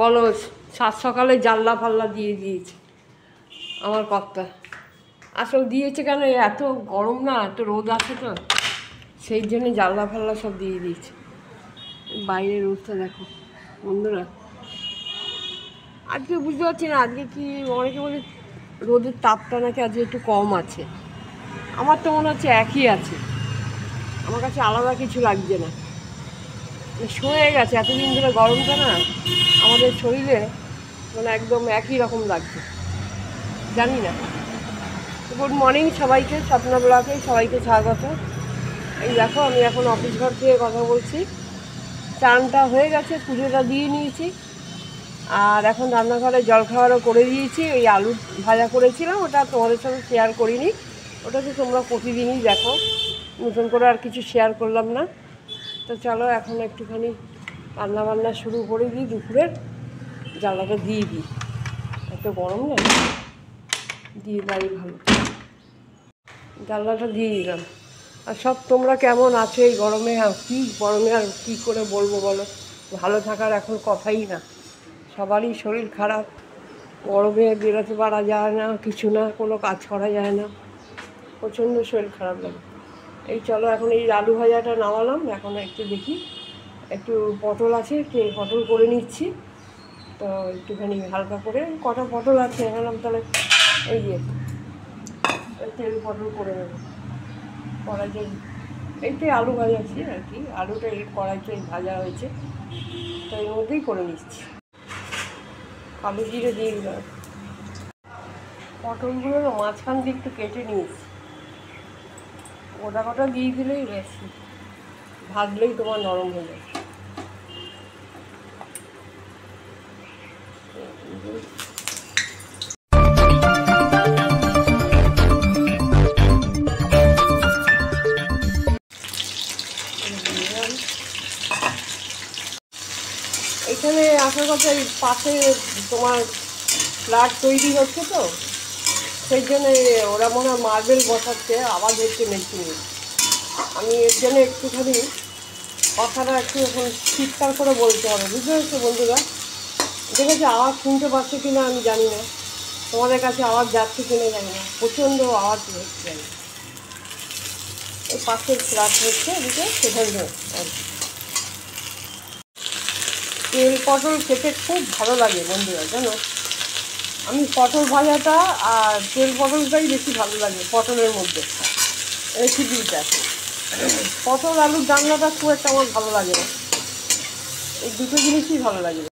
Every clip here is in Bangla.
বলো, সাত সকালে জানলা ফাল্লা দিয়ে দিয়েছে আমার কর্তা। আসল দিয়েছে কেন? এত গরম না, এত রোদ আছে তো। সেই জন্য জানলা ফাল্লা সব দিয়ে দিয়েছে। বাইরের রোদটা দেখো, বন্ধুরা। আজকে বুঝতে পারছি না, আজকে কি অনেকে বলে রোদের তাপটা নাকি আজকে একটু কম আছে। আমার তো মনে হচ্ছে একই আছে। আমার কাছে আলাদা কিছু লাগছে না। সয়ে গেছে, এতদিন ধরে গরমটা না। আমাদের শরীরে মানে একদম একই রকম লাগছে। জানি না। গুড মর্নিং সবাইকে, স্বপ্না ব্লকে সবাইকে স্বাগত। এই দেখো, আমি এখন অফিস ঘর থেকে কথা বলছি। চানটা হয়ে গেছে, পুজোটা দিয়ে নিয়েছি। আর এখন রান্নাঘরে জল খাওয়ারও করে দিয়েছি। ওই আলু ভাজা করেছিলাম, ওটা তোমাদের সাথে শেয়ার করিনি। ওটা তো তোমরা প্রতিদিনই দেখো। নতুন করে আর কিছু শেয়ার করলাম না। তো চলো, এখন একটুখানি রান্না বান্না শুরু করে দিই, দুপুরের জ্বালাটা দিয়ে দিই। এত গরম না, দিয়ে দেয় ভালো। জ্বালাটা দিয়ে দিলাম। আর সব তোমরা কেমন আছো এই গরমে? কী গরমে আর কী করে বলব বলো? ভালো থাকার এখন কথাই না। সবারই শরীর খারাপ। গরমে বেরোতে পারা যায় না, কিছু না, কোনো কাজ করা যায় না। প্রচণ্ড শরীর খারাপ লাগে। এই চলো এখন এই আলু ভাজাটা নামালাম, এখন একটু দেখি একটু পটল আছে, একটু পটল করে নিচ্ছি। তো একটুখানি হালকা করে, কটা পটল আছে? ভাবলাম তাহলে এই যে তেল পটল করে নেব। কড়াইতে এইটাই আলু ভাজাচ্ছি আর কি। আলুটা এই কড়াইতে ভাজা হয়েছে। তো এর মধ্যেই করে নিচ্ছি। কালো জিরে দিয়ে দিলাম। পটলগুলো না মাঝখান দিয়ে একটু কেটে নিয়েছি। গোটা গোটা দিয়ে দিলেই বেশি। ভাজলেই তোমার নরম হয়ে যাবে। এখানে আসার কথা পাশে তোমার ফ্ল্যাট তৈরি হচ্ছে তো, সেই জন্য ওরা মনে হয় মার্বেল বসাচ্ছে আওয়াজ হচ্ছে মেশিনে। আমি এর জন্য একটুখানি কথাটা একটু এখন চিৎকার করে বলতে হবে, বুঝতে পেরেছ বন্ধুরা? দেখেছি আওয়াজ শুনতে পাচ্ছে কি না আমি জানি না। তোমাদের কাছে আওয়াজ যাচ্ছে কি না জানি না। প্রচণ্ড আওয়াজ হচ্ছে এই পাশের ফ্ল্যাট হচ্ছে, এদিকে সেখানে। তেল, পটল খেতে খুব ভালো লাগে বন্ধুরা, জানো? আমি পটল ভাজাটা আর তেল, পটলটাই বেশি ভালো লাগে পটলের মধ্যে। রেসিপিটা পটল, আলুর ডালনাটা খুব একটা আমার ভালো লাগে না। এই দুটো জিনিসই ভালো লাগে।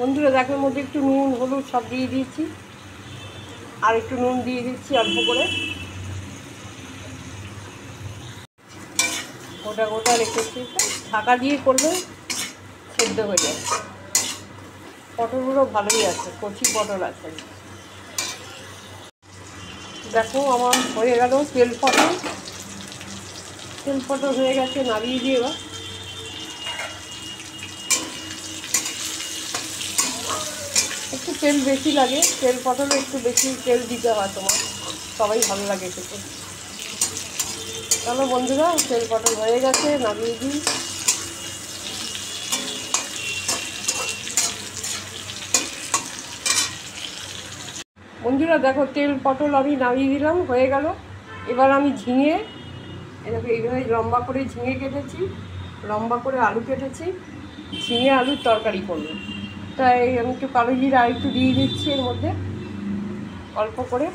বন্ধুরা দেখো মধ্যে একটু নুন, হলুদ সব দিয়ে দিয়েছি। আর একটু নুন দিয়ে দিচ্ছি অল্প করে। গোটা গোটা রেখেছি। ঢাকা দিয়ে করলে সেদ্ধ হয়ে যায়। পটলগুলো ভালোই আছে, কচি পটল আছে। দেখো আমার হয়ে গেল তেল পটল। তেল পটল হয়ে গেছে, নাড়িয়ে দিয়ে এবার। একটু তেল বেশি লাগে, তেল পটলে একটু বেশি তেল দিতে হয় তোমার। সবাই ভালো লাগে খেতে। চলো বন্ধুরা, তেল পটল হয়ে গেছে, নামিয়ে দিই। বন্ধুরা, দেখো তেল পটল আমি নামিয়ে দিলাম, হয়ে গেল। এবার আমি ঝিঙে এরকম এইভাবে লম্বা করে ঝিঙে কেটেছি, লম্বা করে আলু কেটেছি। ঝিঙে আলুর তরকারি করব। তাই আমি একটু কালো জিরা আর একটু দিয়ে দিচ্ছি এর মধ্যে। অল্প করে।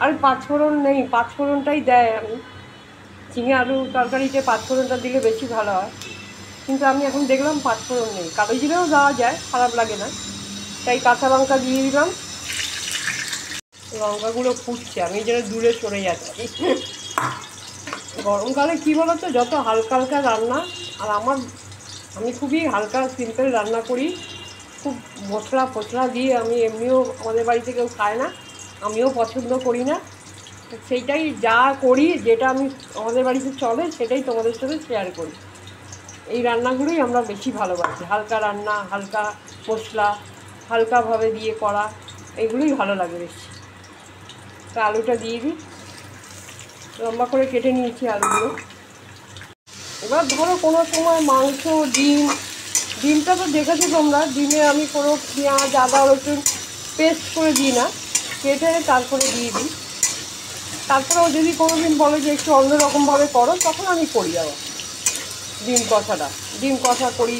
আর পাঁচফোড়ন নেই, পাঁচফোড়নটাই দেয় আমি। ঝিঙে আলু তরকারিতে পাঁচফোড়নটা দিলে বেশি ভালো হয়। কিন্তু আমি এখন দেখলাম পাঁচফোড়ন নেই। কালো জিরেও দেওয়া যায়, খারাপ লাগে না। তাই কাঁচা লঙ্কা দিয়ে দিলাম। লঙ্কাগুলো ফুটছে, আমি যেন দূরে সরে যাচ্ছি। গরমকালে কী বলো তো যত হালকা হালকা রান্না, আর আমার, আমি খুবই হালকা, সিম্পল রান্না করি। খুব মশলা ফসলা দিয়ে আমি এমনিও আমাদের বাড়িতে কেউ খায় না, আমিও পছন্দ করি না। সেইটাই যা করি, যেটা আমি আমাদের বাড়িতে চলে, সেটাই তোমাদের সাথে শেয়ার করি। এই রান্নাগুলোই আমরা বেশি ভালোবাসি, হালকা রান্না, হালকা মশলা, হালকাভাবে দিয়ে করা, এগুলোই ভালো লাগে বেশি। তা আলুটা দিয়ে দিই। লম্বা করে কেটে নিয়েছি আলুগুলো। এবার ধরো কোনো সময় মাংস, ডিম ডিমটা তো দেখেছ তোমরা, ডিমে আমি কোনো পেঁয়াজ, আদা, রসুন পেস্ট করে দিই না, কেটে তারপরে দিয়ে দিই। তারপরেও যদি কোনো দিন বলে যে একটু অন্যরকমভাবে করো, তখন আমি করি আবার। ডিম কষাটা, ডিম কষা করি।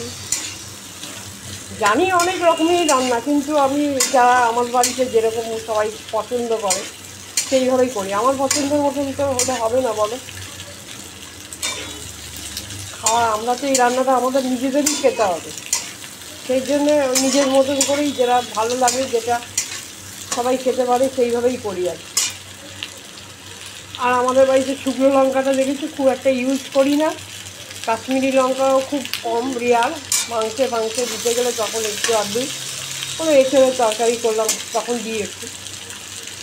জানি অনেক রকমেরই রান্না, কিন্তু আমি যারা আমার বাড়িতে যেরকম সবাই পছন্দ করে, সেইভাবেই করি। আমার পছন্দের মতন তো হলে হবে না বলো? খাওয়া, আমরা তো এই রান্নাটা আমাদের নিজেদেরই খেতে হবে। সেই জন্য নিজের মতন করেই যেটা ভালো লাগে, যেটা সবাই খেতে পারে, সেইভাবেই করি আর। আর আমাদের বাড়িতে শুকনো লঙ্কাটা দেখেছি? খুব একটা ইউজ করি না। কাশ্মীরি লঙ্কাও খুব কম রিয়ার মাংসে মাংসে দিতে গেলে তখন একটু আধটু কোনো এছাড়া তরকারি করলাম, তখন দিই একটু।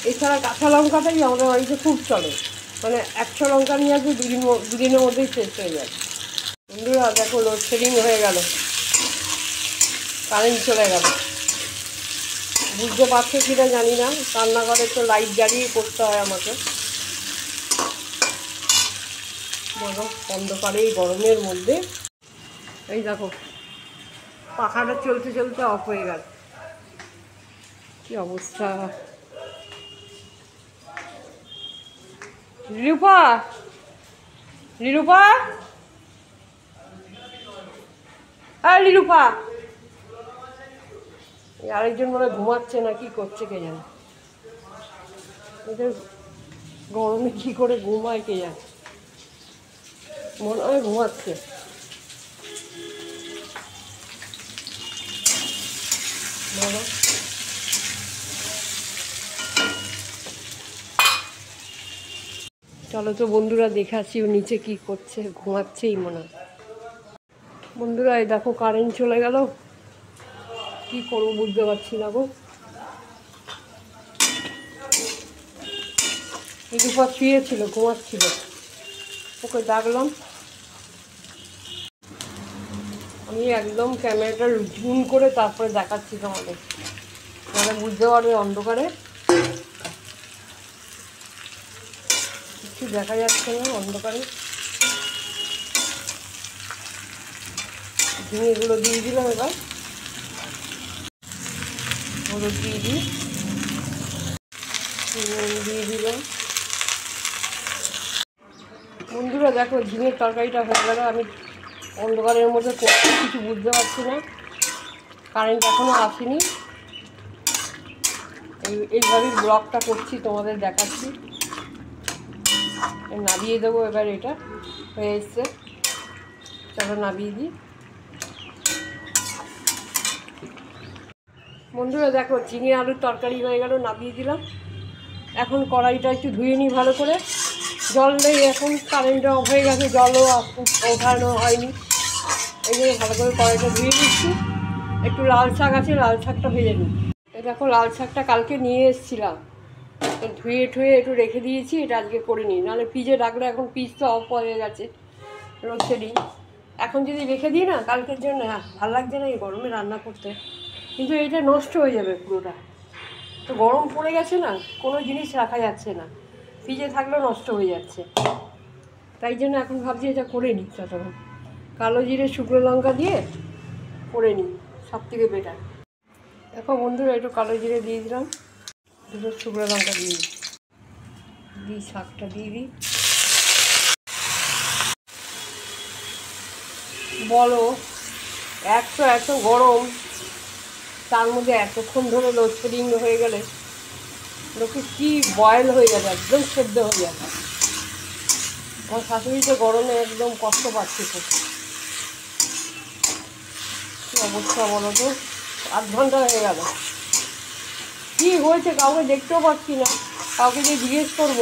এছাড়া কাঁচা লঙ্কাটাই আমাদের বাড়িতে খুব চলে। মানে একশো লঙ্কা নিয়ে আসবে, দুদিন দুদিনের মধ্যেই শেষ হয়ে যায় বন্ধুরা, দেখো লোডশেডিং হয়ে গেল। কারেন্ট চলে গেল। বুঝতে পারছ কিনা জানি না। রান্নাঘরে তো লাইট জ্বালিয়ে করতে হয় আমাকে। বলো অন্ধকারে এই গরমের মধ্যে। এই দেখো, পাখাটা চলতে চলতে অফ হয়ে গেল। কি অবস্থা? লিরুপা লিরুপা এই আরেকজন মনে ঘুমাচ্ছে না, কি করছে কে জানে। এদের গরমে কি করে ঘুমায় কে জানে। মনে হয় ঘুমাচ্ছে। বলো। চলো তো বন্ধুরা দেখাচ্ছি ও নিচে কি করছে, ঘুমাচ্ছেই মনে হয়। বন্ধুরা, এই দেখো কারেন্ট চলে গেল। কি করব বুঝতে পারছি না গো। পর শুয়েছিল, ঘুমাচ্ছিল। ওকে ডাকলাম আমি একদম ক্যামেরাটা জুম করে তারপরে দেখাচ্ছি তোমাদের। তাহলে বুঝতে পারবে অন্ধকারে। কিছু দেখা যাচ্ছে না অন্ধকারে। ঝিঙেগুলো দিয়ে দিলাম এবার। হলুদ দিয়ে দিই। দিয়ে দিলাম। বন্ধুরা, দেখো, ঝিঙের তরকারিটা হয়ে গেল। আমি অন্ধকারের মধ্যে করতে কিছু বুঝতে পারছি না। কারেন্ট এখনও আসেনি। এই এইভাবেই ব্লগটা করছি, তোমাদের দেখাচ্ছি। নাবিয়ে দেবো এবার এটা। হয়ে এসছে। চলো নাবিয়ে দিই। বন্ধুরা, দেখো ঝিঙে আলুর তরকারি হয়ে গেল, নামিয়ে দিলাম। এখন কড়াইটা একটু ধুয়ে নিই ভালো করে। জল নেই, এখন কারেন্ট অফ হয়ে গেছে, জলও ওঠানো হয়নি। এই জন্য ভালো করে কড়াইটা ধুয়ে নিচ্ছি। একটু লাল শাক আছে, লাল শাকটা ভেজে নিই। এই দেখো, লাল শাকটা কালকে নিয়ে এসেছিলাম। ধুয়ে ঠুয়ে একটু রেখে দিয়েছি, এটা আজকে করে নিই। নাহলে ফ্রিজে রাখলে এখন ফ্রিজ তো অফ হয়ে গেছে লোডশেডিং এখন যদি রেখে দিই না, কালকের জন্য হ্যাঁ ভালো লাগছে না এই গরমে রান্না করতে। কিন্তু এটা নষ্ট হয়ে যাবে পুরোটা। তো গরম পড়ে গেছে না, কোনো জিনিস রাখা যাচ্ছে না। ফ্রিজে থাকলেও নষ্ট হয়ে যাচ্ছে। তাই জন্য এখন ভাবছি এটা করে নিই ততক্ষণ কালো জিরে, শুকনো লঙ্কা দিয়ে করে নিই, সব থেকে বেটার দেখো বন্ধুরা, একটু কালো জিরে দিয়ে দিলাম, দুটো শুকনো লঙ্কা দিয়ে দিই। দিই শাকটা দিয়ে দিই। বলো, একশো এত গরম। তার মধ্যে এতক্ষণ ধরে লোডশেডিং হয়ে গেলে লোকে কি বয়েল হয়ে যাবে, একদম সেদ্ধ হয়ে যাবে। আমার শাশুড়ি তো গরমে একদম কষ্ট পাচ্ছে কী অবস্থা বলো তো? আধ ঘণ্টা হয়ে গেল। কী হয়েছে কাউকে দেখতেও পাচ্ছি না। কাউকে যে জিজ্ঞেস করব,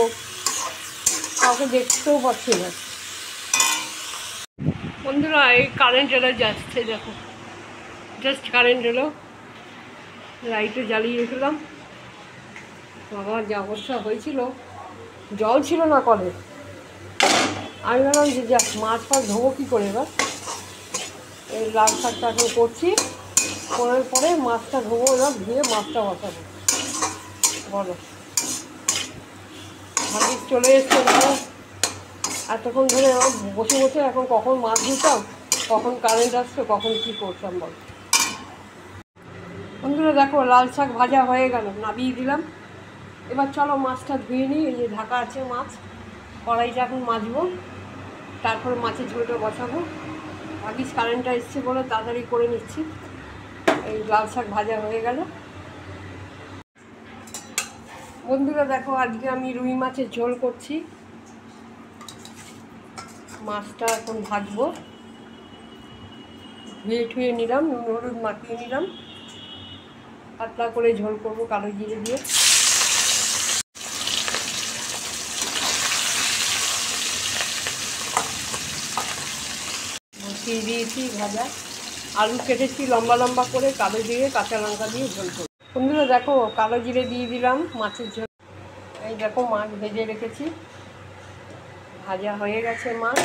কাউকে দেখতেও পাচ্ছি না। বন্ধুরা, এই কারেন্ট এলো যাচ্ছে দেখো জাস্ট কারেন্ট এলো। লাইটে জ্বালিয়ে রেখেলাম বাবার যা অবস্থা হয়েছিল। জল ছিল না কলে। আমি ভাবলাম যে যা মাছ ফাছ ধোবো কী করে এবার? এই লাল শাকটা এখন করছি। করার পরে মাছটা ধোবো এবার, ধুয়ে মাছটা বসাবো। বলো। ভাবি চলে এসছে এতক্ষণ ধরে এবার বসে বসে এখন কখন মাছ ধুতাম, কখন কারেন্ট আসতো কখন কী করতাম বল। বন্ধুরা, দেখো, লাল শাক ভাজা হয়ে গেল নাবিয়ে দিলাম। এবার চলো মাছটা ধুয়ে নিই, এই যে ঢাকা আছে মাছ কড়াইটা এখন মাজবো, তারপরে মাছের ঝোলটা বসাবো। ভাবিস কারেন্টটা এসছে বলে তাড়াতাড়ি করে নিচ্ছি। এই লাল শাক ভাজা হয়ে গেল। বন্ধুরা, দেখো, আজকে আমি রুই মাছের ঝোল করছি। মাছটা এখন ভাজবো। ধুয়ে ঠুয়ে নিলাম, নুন, হলুদ মাখিয়ে নিলাম। পাতলা করে ঝোল করব কালো জিরে দিয়ে। দিয়েছি ভাজা। আলু কেটেছি লম্বা লম্বা করে, কালো জিরে, কাঁচা লঙ্কা দিয়ে ঝোল করব। বন্ধুরা দেখো, কালো জিরে দিয়ে দিলাম মাছের ঝোল। এই দেখো মাছ ভেজে রেখেছি। ভাজা হয়ে গেছে মাছ।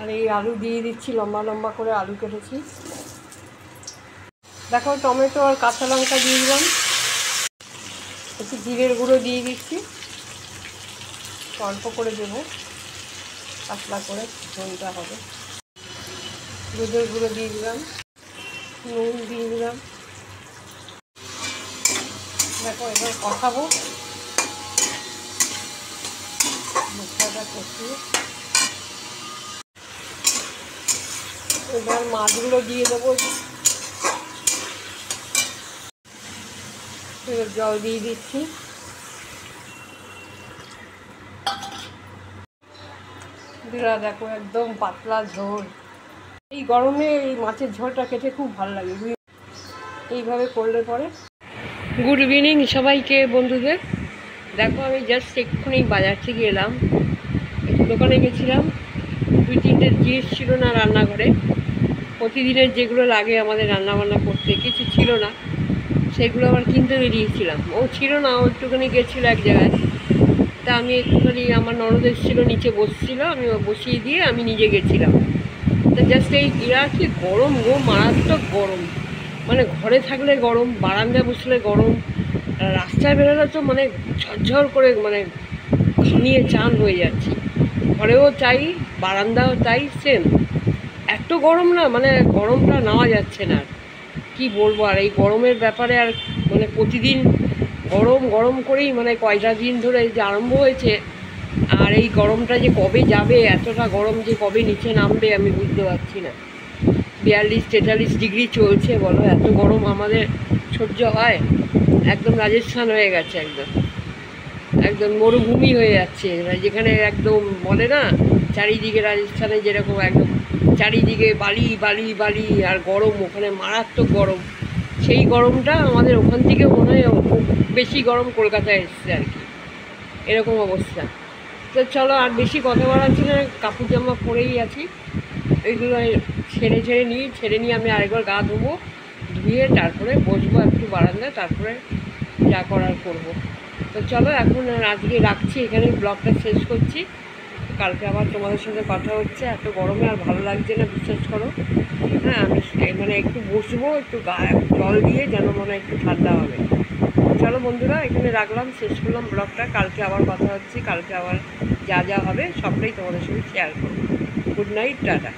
আর এই আলু দিয়ে দিচ্ছি, লম্বা লম্বা করে আলু কেটেছি। দেখো, টমেটো আর কাঁচা লঙ্কা দিয়ে দিলাম। একটু জিরের গুঁড়ো দিয়ে দিচ্ছি। অল্প করে দেবো। পাতলা করে ঝোলটা হবে। দুধের গুঁড়ো দিয়ে দিলাম। নুন দিয়ে দিলাম। দেখো, এবার কষাবো। মশলাটা কষিয়ে এবার মাছগুলো দিয়ে দেবো। এবার জল দিয়ে দিচ্ছি। দেখো একদম পাতলা ঝোল। এই গরমে এই মাছের ঝোলটা খেতে খুব ভালো লাগে। এইভাবে করলে পরে। গুড ইভিনিং সবাইকে, বন্ধুদের। দেখো আমি জাস্ট এক্ষুনি বাজার থেকে এলাম। একটু দোকানে গেছিলাম। দুই তিনটে জিনিস ছিল না রান্নাঘরে। প্রতিদিনের যেগুলো লাগে আমাদের রান্নাবান্না করতে, কিছু ছিল না। সেগুলো আবার কিনতে বেরিয়েছিলাম। ও ছিল না, ও একটুখানি গেছিল এক জায়গায়। তা আমি একটুখানি, আমার ননদ এসেছিল, নিচে বসছিল, আমি বসিয়ে দিয়ে আমি নিজে গেছিলাম। তা জাস্ট এই ইয়া কি গরম গো, মারাত্মক গরম। মানে ঘরে থাকলে গরম, বারান্দায় বসলে গরম। রাস্তায় বেরোলে তো মানে ঝরঝর করে মানে ঘামিয়ে চান হয়ে যাচ্ছি। ঘরেও চাই, বারান্দাও চাই, সেম। এত গরম না মানে গরমটা নেওয়া যাচ্ছে না। কি বলব, আর এই গরমের ব্যাপারে আর মানে প্রতিদিন গরম গরম করেই মানে কয়টা দিন ধরে যে আরম্ভ হয়েছে, আর এই গরমটা যে কবে যাবে, এতটা গরম যে কবে নিচে নামবে, আমি বুঝতে পারছি না। বিয়াল্লিশ, তেতাল্লিশ ডিগ্রি চলছে, বলো, এত গরম আমাদের সহ্য হয়। একদম রাজস্থান হয়ে গেছে, একদম। একদম মরুভূমি হয়ে যাচ্ছে। যেখানে একদম বলে না, চারিদিকে রাজস্থানে যেরকম একদম চারিদিকে বালি বালি বালি আর গরম, ওখানে মারাত্মক গরম। সেই গরমটা আমাদের ওখান থেকে মনে হয় বেশি গরম কলকাতায় এসছে আর কি। এরকম অবস্থা। তো চলো আর বেশি কথা বাড়াচ্ছি না, কাপড় জামা পরেই আছি। এইগুলো ছেড়ে ছেড়ে নিই, ছেড়ে নিয়ে আমি আরেকবার গা ধোবো, ধুয়ে তারপরে বসবো একটু বারান্দায়, তারপরে যা করার করব। তো চলো, এখন আজকে রাখছি এখানে ব্লগটা শেষ করছি। কালকে আবার তোমাদের সাথে কথা হচ্ছে, এত গরমে আর ভালো লাগছে না, বিশ্বাস করো। হ্যাঁ আমি মানে একটু বসবো, একটু গায়ে জল দিয়ে যেন মনে একটু ঠান্ডা হবে। চলো বন্ধুরা, এখানে রাখলাম, শেষ করলাম ব্লগটা কালকে আবার কথা হচ্ছে, কালকে আবার যা যা হবে, সবটাই তোমাদের সঙ্গে শেয়ার করব। Good night tata.